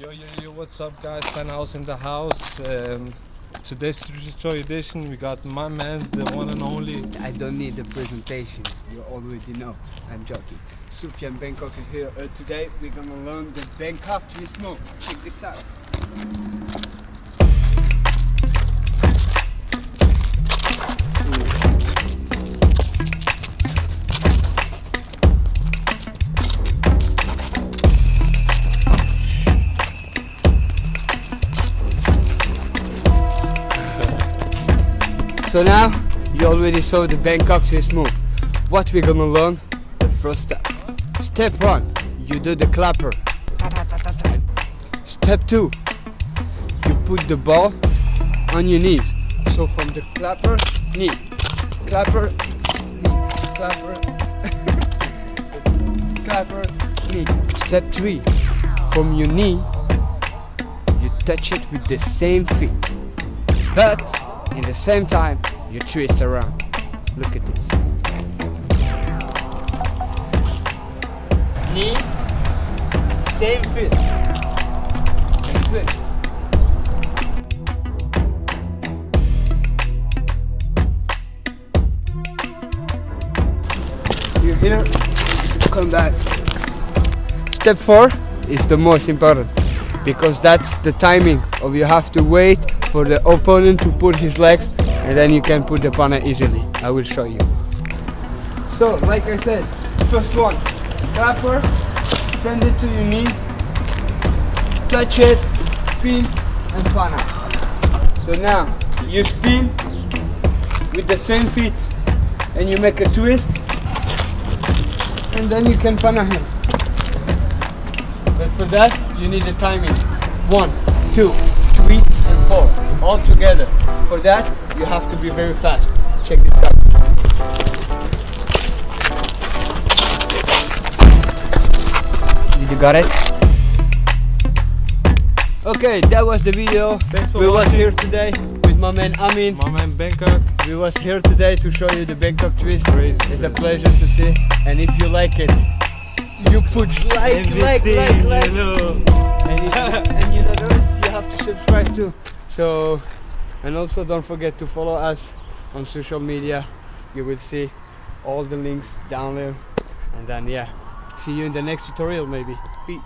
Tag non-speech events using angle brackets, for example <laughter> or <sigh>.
Yo, yo, yo, what's up, guys? Pannahouse in the house. Um, today's Detroit edition, we got my man, the one and only. I don't need the presentation. You already know. I'm joking. Soufiane Bencok is here. Uh, today we're gonna learn the Bencok move. Check this out. So now you already saw the Bencok twist move. What we're gonna learn? The first step. Step one, you do the clapper. Step two, you put the ball on your knees. So from the clapper, knee, clapper, knee, clapper, <laughs> clapper, knee. Step three, from your knee, you touch it with the same feet. But in the same time, you twist around. Look at this. Knee, same foot. and twist. You're here, come back. Step four is the most important because that's the timing of you have to wait for the opponent to put his legs and then you can put the panna easily. I will show you. So, like I said, first one, clapper, send it to your knee, touch it, spin, and panna. So now, you spin with the same feet and you make a twist and then you can panna him. But for that, you need the timing. One, two, three, and four. All together. For that, you have to be very fast. Check this out. Did you got it? Okay, that was the video. Thanks for we was here today with my man Amin. My man Bencok. We was here today to show you the Bencok twist. Crazy, It's a pleasure to see. And if you like it, you put like, like, like, like. And, if, and you know those, you have to subscribe too. So, and also don't forget to follow us on social media. You will see all the links down there. And then yeah, see you in the next tutorial maybe. Peace.